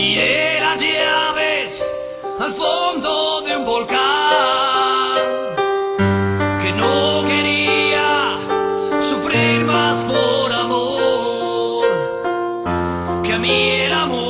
Tiré las llaves al fondo de un volcán que no quería sufrir más por amor que a mí el amor.